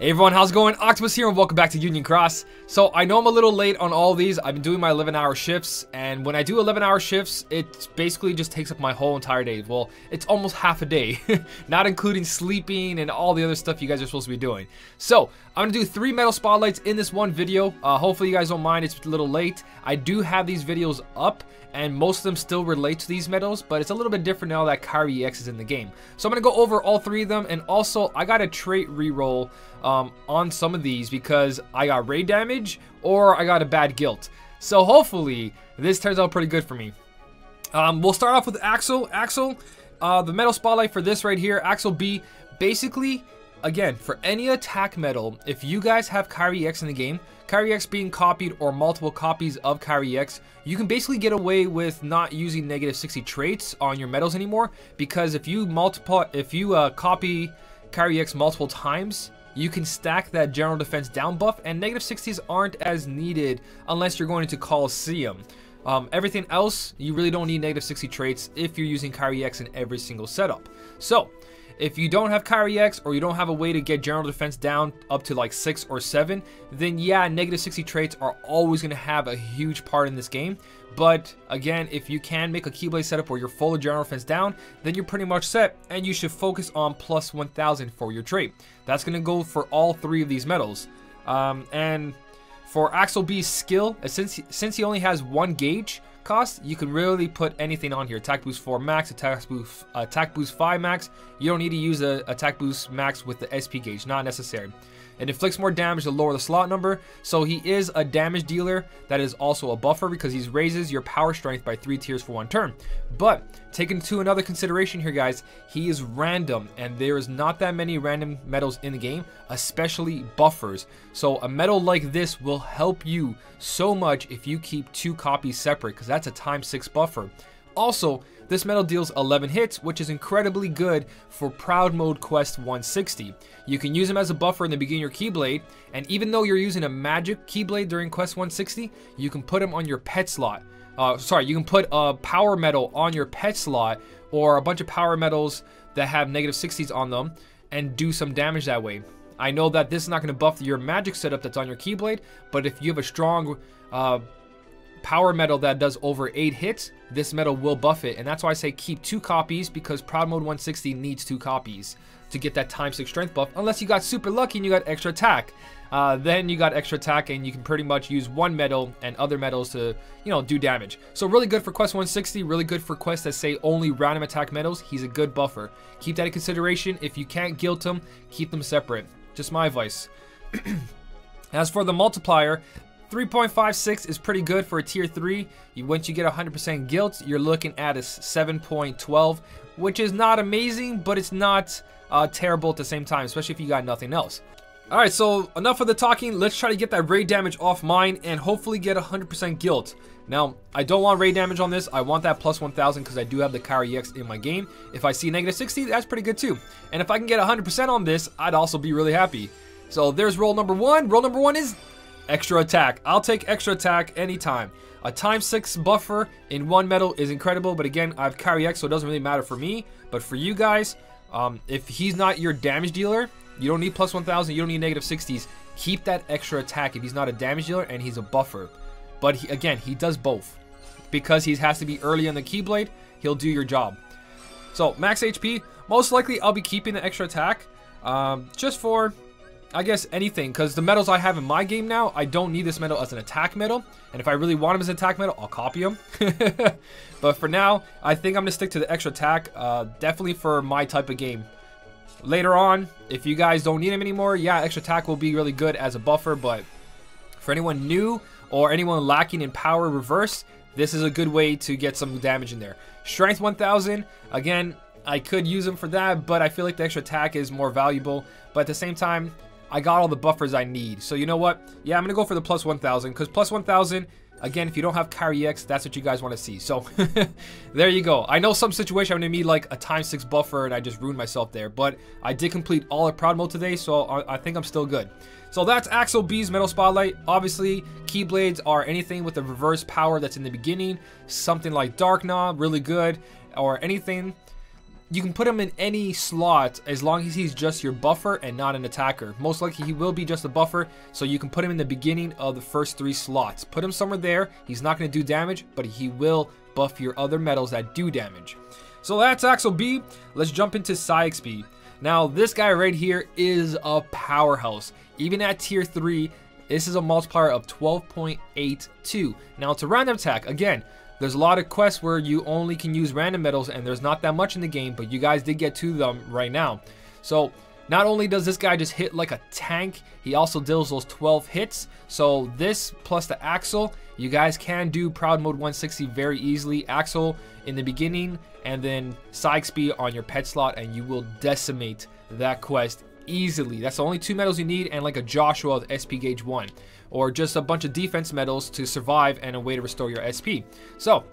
Hey everyone, how's it going? Octopus here and welcome back to Union Cross. So I know I'm a little late on all these. I've been doing my 11 hour shifts and when I do 11 hour shifts, it basically just takes up my whole entire day. Well, it's almost half a day, not including sleeping and all the other stuff you guys are supposed to be doing. So I'm gonna do three metal spotlights in this one video. Uh, hopefully you guys don't mind, it's a little late. I do have these videos up and most of them still relate to these medals, but it's a little bit different now that Kairi EX is in the game. So I'm gonna go over all three of them, and also I got a trait reroll um, on some of these because I got raid damage or I got a bad guilt. So hopefully this turns out pretty good for me. Um, we'll start off with Axel. Axel, uh, the metal spotlight for this right here, Axel B, basically Again, for any attack medal, if you guys have Kairi X in the game, Kairi X being copied or multiple copies of Kairi X, you can basically get away with not using negative 60 traits on your medals anymore because if you multiply, if you uh, copy Kairi X multiple times, you can stack that general defense down buff and negative 60s aren't as needed unless you're going into Colosseum. Um, everything else, you really don't need negative 60 traits if you're using Kairi X in every single setup. So, if you don't have Kairi X or you don't have a way to get general defense down up to like 6 or 7, then yeah, negative 60 traits are always going to have a huge part in this game. But again, if you can make a Keyblade setup where you're full of general defense down, then you're pretty much set and you should focus on plus 1000 for your trait. That's going to go for all three of these medals. Um, and for Axel B's skill, since, since he only has one gauge, cost, you can really put anything on here. Attack boost 4 max, attack boost, attack boost 5 max. You don't need to use the attack boost max with the SP gauge, not necessary. It inflicts more damage to lower the slot number, so he is a damage dealer that is also a buffer because he raises your power strength by 3 tiers for one turn. But, take to another consideration here guys, he is random and there is not that many random medals in the game, especially buffers. So a medal like this will help you so much if you keep two copies separate because that's a time 6 buffer. Also, this medal deals 11 hits, which is incredibly good for Proud Mode Quest 160. You can use him as a buffer in the beginning of your Keyblade, and even though you're using a magic Keyblade during Quest 160, you can put him on your pet slot. Uh, sorry, you can put a power medal on your pet slot or a bunch of power medals that have negative 60s on them and do some damage that way. I know that this is not going to buff your magic setup that's on your Keyblade, but if you have a strong uh, power metal that does over 8 hits, this metal will buff it. And that's why I say keep 2 copies because Proud Mode 160 needs 2 copies to get that time 6 strength buff. Unless you got super lucky and you got extra attack. Uh, then you got extra attack and you can pretty much use one metal and other metals to, you know, do damage. So really good for Quest 160, really good for quests that say only random attack metals. He's a good buffer. Keep that in consideration. If you can't guilt him, keep them separate. Just my advice. As for the multiplier, 3.56 is pretty good for a tier 3. You, once you get 100% guilt, you're looking at a 7.12, which is not amazing, but it's not uh, terrible at the same time, especially if you got nothing else. Alright, so enough of the talking. Let's try to get that raid damage off mine and hopefully get 100% guilt. Now, I don't want raid damage on this. I want that plus 1000 because I do have the Kairi EX in my game. If I see negative 60, that's pretty good too. And if I can get 100% on this, I'd also be really happy. So there's roll number one. Roll number one is Extra attack. I'll take extra attack anytime. A time 6 buffer in one metal is incredible, but again, I have Kairi EX, so it doesn't really matter for me. But for you guys, um, if he's not your damage dealer, you don't need plus 1000, you don't need negative 60s. Keep that extra attack if he's not a damage dealer and he's a buffer. But he, again, he does both. Because he has to be early in the Keyblade, he'll do your job. So, max HP, most likely I'll be keeping the extra attack. Um, just for I guess anything, because the medals I have in my game now, I don't need this medal as an attack medal. And if I really want him as an attack medal, I'll copy him. but for now, I think I'm going to stick to the extra attack, uh, definitely for my type of game. Later on, if you guys don't need him anymore, yeah, extra attack will be really good as a buffer, but for anyone new or anyone lacking in power reverse, this is a good way to get some damage in there. Strength 1000, again, I could use him for that, but I feel like the extra attack is more valuable. But at the same time, I got all the buffers I need. So you know what? Yeah, I'm going to go for the plus 1,000 because plus 1,000, again, if you don't have Kairi EX, that's what you guys want to see. So there you go. I know some situation I'm going to need like a time 6 buffer and I just ruined myself there. But I did complete all of Proud Mode today, so I, I think I'm still good. So that's Axel B's Metal Spotlight. Obviously, Keyblades are anything with a reverse power that's in the beginning. Something like Dark Gnaw, really good. Or anything you can put him in any slot as long as he's just your buffer and not an attacker. Most likely he will be just a buffer, so you can put him in the beginning of the first three slots. Put him somewhere there. He's not going to do damage, but he will buff your other metals that do damage. So that's Axel B. Let's jump into Saïx B. Now, this guy right here is a powerhouse. Even at tier 3, this is a multiplier of 12.82. Now, it's a random attack. Again, there's a lot of quests where you only can use random metals and there's not that much in the game, but you guys did get to them right now. So not only does this guy just hit like a tank, he also deals those 12 hits. So this plus the Axel, you guys can do Proud Mode 160 very easily. Axel in the beginning and then Saïx B on your pet slot and you will decimate that quest easily. That's the only two medals you need and like a Joshua with SP gauge 1 or just a bunch of defense medals to survive and a way to restore your SP. So,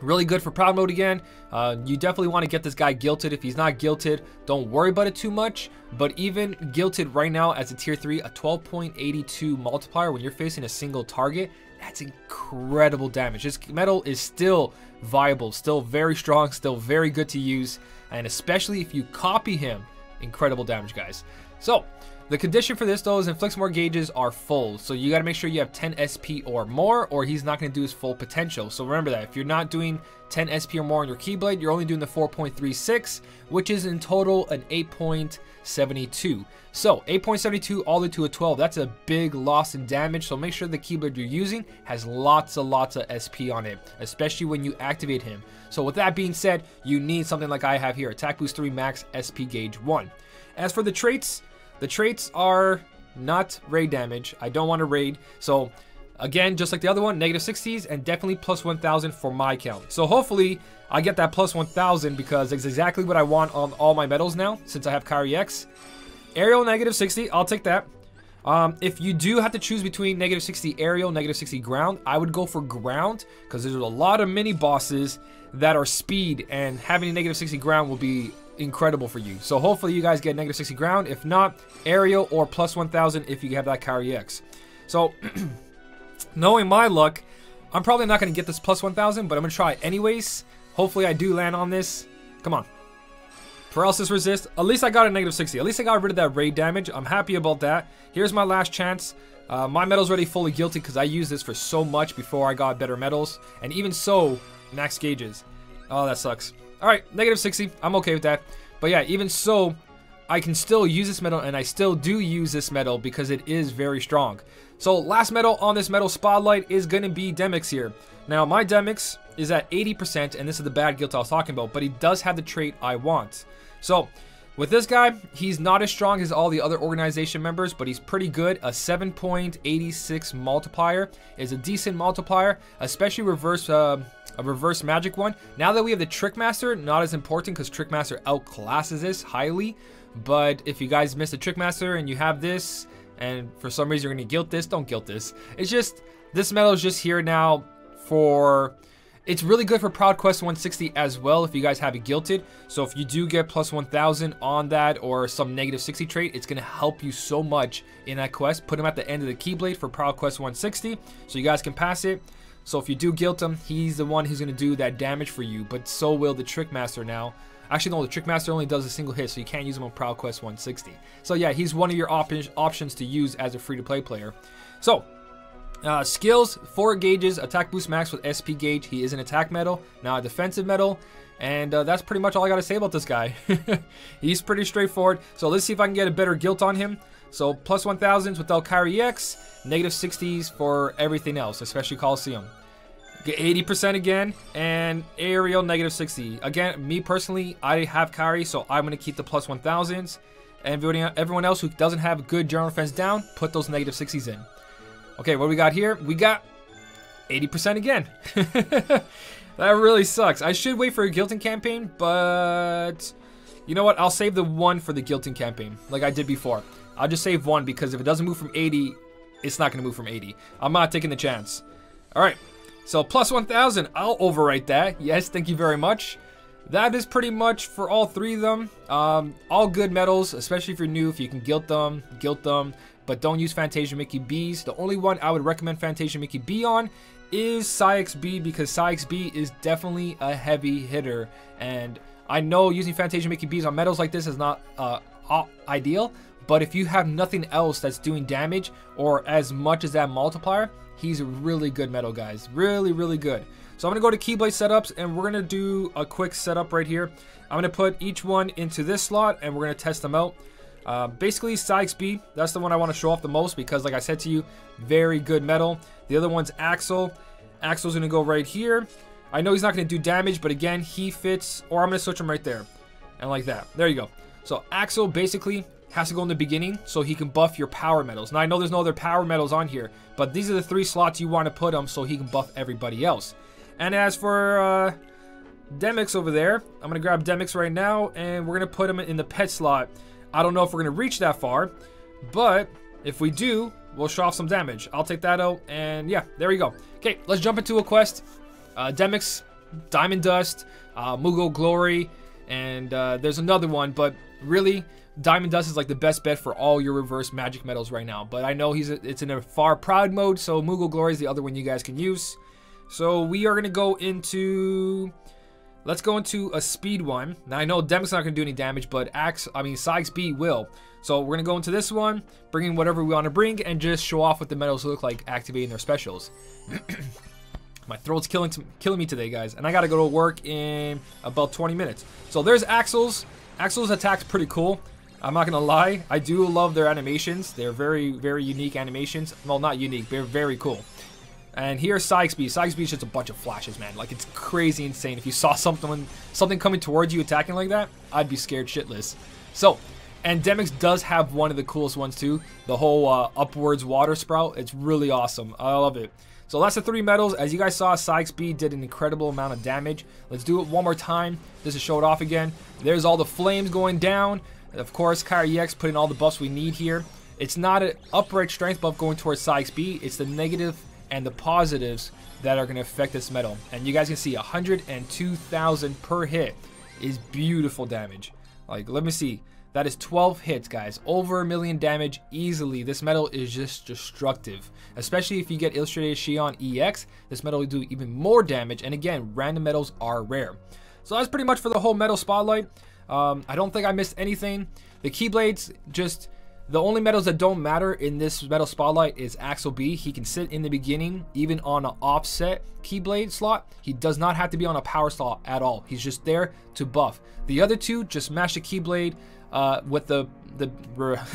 really good for proud mode again. Uh, you definitely want to get this guy guilted. If he's not guilted, don't worry about it too much. But even guilted right now as a tier 3, a 12.82 multiplier when you're facing a single target, that's incredible damage. This medal is still viable, still very strong, still very good to use. And especially if you copy him, incredible damage, guys. So, the condition for this though is inflicts more gauges are full. So you got to make sure you have 10 SP or more or he's not to do his full potential. So remember that if you're not doing 10 SP or more on your Keyblade, you're only doing the 4.36, which is in total an 8.72. So 8.72 all the way to a 12, that's a big loss in damage. So make sure the Keyblade you're using has lots and lots of SP on it, especially when you activate him. So with that being said, you need something like I have here, Attack Boost 3 Max SP Gauge 1. As for the traits, the traits are not raid damage. I don't want to raid. So again, just like the other one, negative 60s and definitely plus 1000 for my count. So hopefully I get that plus 1000 because it's exactly what I want on all my medals now since I have Kairi X. Aerial negative 60, I'll take that. Um, if you do have to choose between negative 60 aerial, negative 60 ground, I would go for ground because there's a lot of mini bosses that are speed and having a negative 60 ground will be incredible for you. So hopefully you guys get negative 60 ground. If not, aerial or plus 1000 if you have that Kairi X. So, knowing my luck, I'm probably not going to get this plus 1000, but I'm going to try anyways. Hopefully I do land on this. Come on. Paralysis resist. At least I got a negative 60. At least I got rid of that raid damage. I'm happy about that. Here's my last chance. Uh, my medal's already fully guilty because I used this for so much before I got better medals. And even so, max gauges. Oh, that sucks. All right, negative 60. I'm okay with that. But yeah, even so, I can still use this metal, and I still do use this metal because it is very strong. So last metal on this metal spotlight is going to be Demyx here. Now, my Demyx is at 80%, and this is the bad guilt I was talking about, but he does have the trait I want. So, with this guy, he's not as strong as all the other organization members, but he's pretty good. A 7.86 multiplier is a decent multiplier, especially reverse uh, a reverse magic one. Now that we have the Trickmaster, not as important because Trickmaster outclasses this highly. But if you guys miss the Trickmaster and you have this, and for some reason you're going to guilt this, don't guilt this. It's just, this medal is just here now for it's really good for Proud Quest 160 as well if you guys have it guilted. So if you do get plus 1000 on that or some negative 60 trait, it's going to help you so much in that quest. Put him at the end of the Keyblade for Proud Quest 160 so you guys can pass it. So if you do guilt him, he's the one who's going to do that damage for you, but so will the Trickmaster now. Actually, no, the Trickmaster only does a single hit, so you can't use him on Proud Quest 160. So yeah, he's one of your op options to use as a free-to-play player. So, uh, skills, 4 gauges, attack boost max with SP gauge. He is an attack medal, not a defensive medal. And uh, that's pretty much all I got to say about this guy. He's pretty straightforward. So let's see if I can get a better guilt on him. So plus 1000s with Kairi X, negative 60s for everything else, especially Coliseum. Get 80% again, and Aerial negative 60. Again, me personally, I have Kairi, so I'm to keep the plus 1000s. And everyone else who doesn't have good general defense down, put those negative 60s in. Okay, what we got here? We got 80% again. that really sucks. I should wait for a guilting campaign, but you know what? I'll save the one for the guilting campaign, like I did before. I'll just save one because if it doesn't move from 80, it's not going to move from 80. I'm not taking the chance. All right, so plus 1,000. I'll overwrite that. Yes, thank you very much. That is pretty much for all three of them. Um, all good medals, especially if you're new. If you can guilt them, guilt them but don't use Fantasia Mickey B's. The only one I would recommend Fantasia Mickey B on is Saïx B because Saïx B is definitely a heavy hitter and I know using Fantasia Mickey B's on metals like this is not uh, ideal, but if you have nothing else that's doing damage or as much as that multiplier, he's a really good metal, guys. Really, really good. So I'm going to go to Keyblade setups and we're going to do a quick setup right here. I'm going to put each one into this slot and we're going to test them out. Uh, basically, Saïx B, that's the one I want to show off the most because, like I said to you, very good metal. The other one's Axel. Axel's going to go right here. I know he's not going to do damage, but again, he fits, or I'm going to switch him right there. And like that. There you go. So Axel basically has to go in the beginning so he can buff your power metals. Now, I know there's no other power metals on here, but these are the three slots you want to put him so he can buff everybody else. And as for uh, Demyx over there, I'm going to grab Demyx right now, and we're going to put him in the pet slot. I don't know if we're going to reach that far, but if we do, we'll show off some damage. I'll take that out, and yeah, there we go. Okay, let's jump into a quest. Uh, Demyx, Diamond Dust, uh, Moogle Glory, and uh, there's another one, but really, Diamond Dust is like the best bet for all your reverse magic metals right now. But I know he's a, it's in a far proud mode, so Moogle Glory is the other one you guys can use. So we are gonna go into Let's go into a speed one. Now I know Demyx's not going to do any damage, but Axe, I mean Saïx B will. So we're going to go into this one, bring in whatever we want to bring, and just show off what the metals look like activating their specials. My throat's killing killing me today, guys, and I got to go to work in about 20 minutes. So there's Axel's. Axel's attack's pretty cool. I'm not gonna lie, I do love their animations. They're very, very unique animations. Well, not unique, they're very cool. And here's Saïx-B. Saïx-B is just a bunch of flashes, man. Like, it's crazy insane. If you saw something something coming towards you attacking like that, I'd be scared shitless. So, and Demyx does have one of the coolest ones, too. The whole uh, upwards water sprout. It's really awesome. I love it. So that's the three metals. As you guys saw, Saïx-B did an incredible amount of damage. Let's do it one more time just to show it off again. There's all the flames going down. Of course, Kairi EX putting all the buffs we need here. It's not an upright strength buff going towards Saïx-B. It's the negative and the positives that are going to affect this metal. And you guys can see 102,000 per hit is beautiful damage. Like, let me see. That is 12 hits, guys. Over a million damage easily. This metal is just destructive. Especially if you get Illustrated Xion EX, this metal will do even more damage. And again, random metals are rare. So that's pretty much for the whole metal spotlight. Um, I don't think I missed anything. The Keyblades just the only metals that don't matter in this metal spotlight is Axel B. He can sit in the beginning, even on an offset Keyblade slot. He does not have to be on a power slot at all. He's just there to buff. The other two, just mash the Keyblade uh, with the the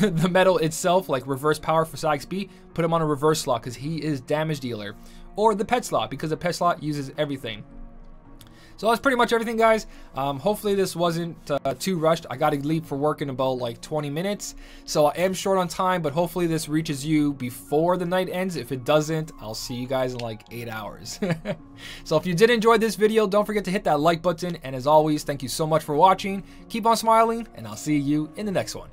the metal itself, like reverse power for Saïx B. Put him on a reverse slot because he is damage dealer, or the pet slot because the pet slot uses everything. So that's pretty much everything, guys. Um, hopefully this wasn't uh, too rushed. I got to leave for work in about like 20 minutes. So I am short on time, but hopefully this reaches you before the night ends. If it doesn't, I'll see you guys in like 8 hours. so if you did enjoy this video, don't forget to hit that like button. And as always, thank you so much for watching. Keep on smiling, and I'll see you in the next one.